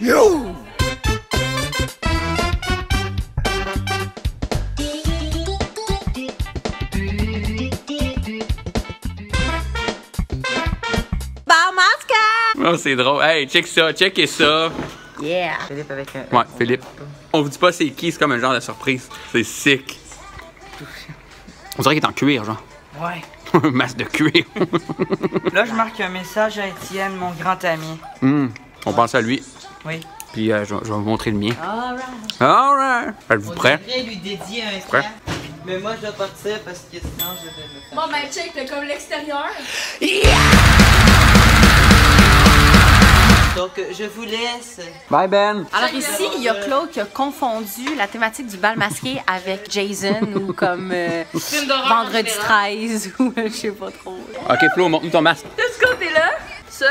Yo! Bar masca! Oh, c'est drôle. Hey, check ça, checkez ça. Yeah! Philippe avec un. Ouais, Philippe. On vous dit pas c'est qui, c'est comme un genre de surprise. C'est sick. On dirait qu'il est en cuir, genre. Ouais. Un masque de cuir. Là, je marque un message à Étienne, mon grand ami. Hmm, On pense à lui. Oui. Puis euh, je, vais- je vais vous montrer le mien. Alright. Alright. Êtes-vous prêts? devrait lui dédier un Prêt? Mais moi, je dois partir parce que sinon, je vais le faire. Bon, ben, check, t'as comme l'extérieur. Donc, euh, je vous laisse. Bye, Ben. Alors ici, il y a Claude qui a confondu la thématique du bal masqué avec Jason ou comme euh. Vendredi 13 ou euh, je sais pas trop. Ok, Flo, montre-nous ton masque. De ce côté-là, ça.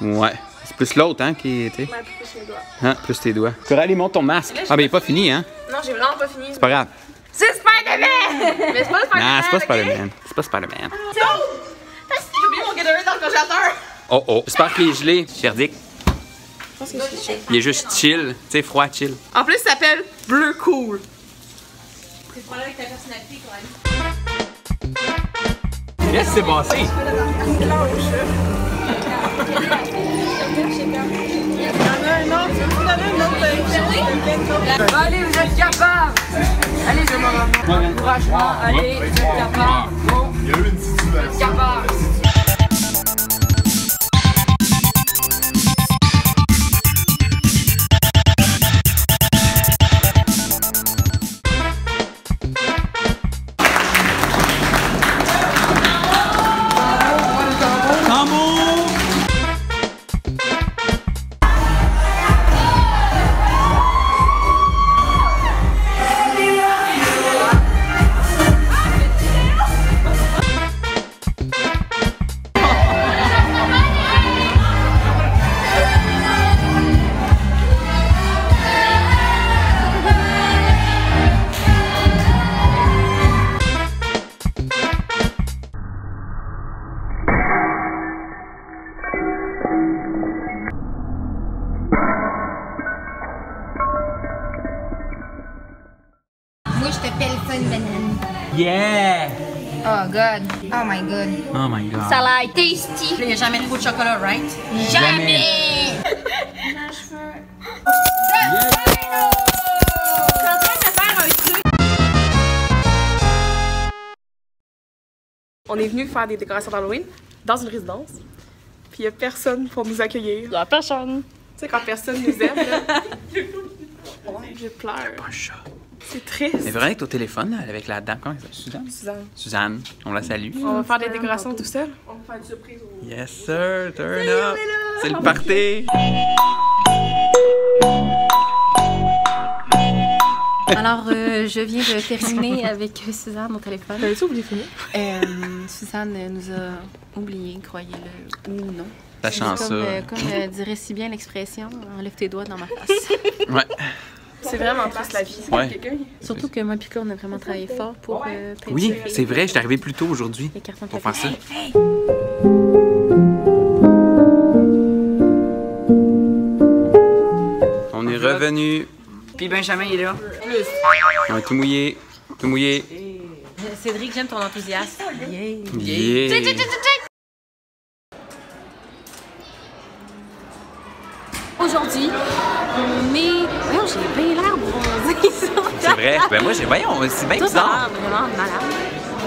Ouais. C'est plus l'autre, hein, qui était. Ouais, plus les doigts. Hein, plus tes doigts. Coralie, montre ton masque. Ah, ben, il est pas fini, hein. Non, j'ai vraiment pas fini. C'est pas grave. C'est Spider-Man! Mais c'est pas Spider-Man! Non, c'est pas? Spider-Man. C'est pas Spider-Man. J'ai oublié mon Gatorade dans le congélateur! Oh, oh. J'espère qu'il est gelé, Sherdick. Il est juste chill. Tu sais, froid, chill. En plus, il s'appelle Bleu Cool. C'est là avec ta personnalité, Coralie. Qu'est-ce qui s'est passé? Allez, vous êtes capables! Allez, je m'en allez, vous êtes capables! Bon, Il y a eu une situation. capables! Je t'appelle Fun Banane. Yeah! Oh, God. Oh, my God. Oh my god. Ça a l'air tasty. Il n'y a jamais trop de chocolat, right? Jamais! On est venu faire des décorations d'Halloween dans une résidence. Puis il y a personne pour nous accueillir. La personne. Tu sais, quand personne nous aime, là. Je pleure. Un chat. C'est triste. Mais Véronique est au téléphone là, avec la dame. Comment elle s'appelle? Suzanne? Suzanne. Suzanne, on la salue. On va faire des décorations tout seul? On va faire une surprise au... Yes sir, turn up. C'est le party. Alors, euh, je viens de terminer avec Suzanne au téléphone. T'avais-tu oublié de finir? Euh, Suzanne nous a oubliés, croyez-le, ou non. Ta C'est chance, Comme, euh, ça. comme euh, dirait si bien l'expression, enlève tes doigts dans ma face. Ouais. C'est vraiment triste la vie. Ouais. Quelqu'un? Surtout que moi et Claude, on a vraiment travaillé fort pour euh, Oui, c'est vrai, je suis arrivé plus tôt aujourd'hui les cartons de pour faire ça. On est revenu. Puis Benjamin, il est là. On est tout mouillé. Tout mouillé. Cédric, j'aime ton enthousiasme. Yeah. Yeah. Aujourd'hui, on est. Voyons, j'ai bien l'air bronzé sur C'est vrai. Ben moi, j'ai. Voyons, c'est bien bizarre. a l'air vraiment malade.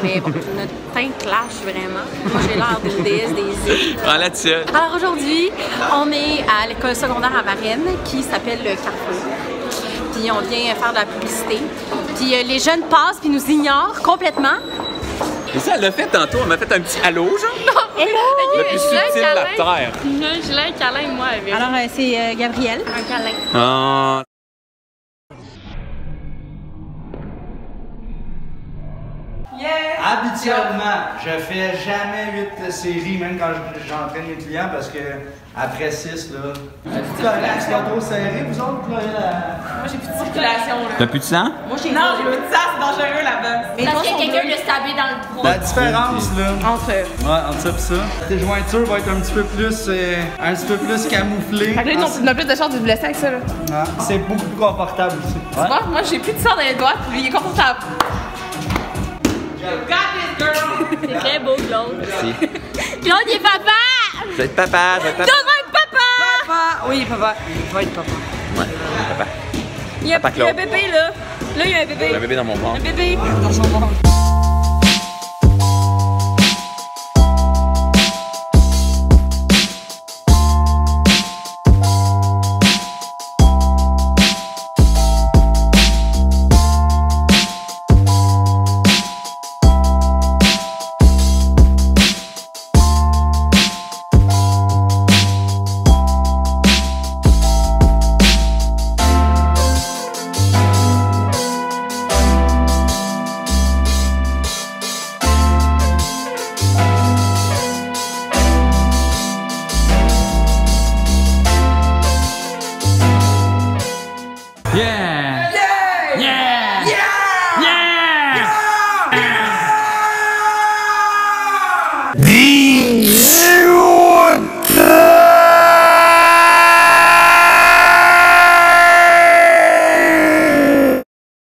Mais bon, notre teint clash vraiment. Moi, j'ai l'air d'une déesse des îles. Prends la tienne. Alors aujourd'hui, on est à l'école secondaire à Varennes qui s'appelle le Carrefour. Puis on vient faire de la publicité. Puis euh, les jeunes passent puis nous ignorent complètement. Et ça, elle l'a fait tantôt. Elle m'a fait un petit allô, genre. Le plus subtil de la terre. Je l'ai un câlin, moi, avec. Alors euh, c'est euh, Gabriel. un câlin. Habituellement, je fais jamais 8 séries, même quand je- j'entraîne mes clients, parce que après 6, là. C'est pas trop serré, vous autres, là? Moi, j'ai plus de circulation, là. T'as plus de sang? Moi, j'ai Non, j'ai plus de sang, c'est dangereux là-bas. Parce que quelqu'un l'a stabé dans le bras. La différence, là. Entre. Ouais, entre ça et ça. Tes jointures vont être un petit peu plus, euh, un petit peu plus camouflées. Fait que là, ils ont- on a plus de chance de se blesser avec ça, là. Ah, C'est beaucoup plus confortable aussi. Ouais. Moi, moi j'ai plus de sang dans les doigts, puis lui, il est confortable. C'est très beau, Claude. Merci. Claude, il est papa! Je vais être papa, je vais être papa. Claude va être papa! Papa! Oui, papa. Il va être papa. Ouais, papa. Il y a, Papa il y a un bébé, là. Là, il y a un J'ai un bébé. bébé dans mon ventre. Un bébé. Dans son ventre.